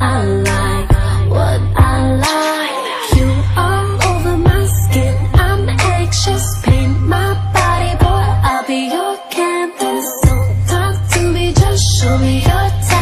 I like, what I like. You all over my skin, I'm anxious. Paint my body, boy, I'll be your canvas. Don't talk to me, just show me your time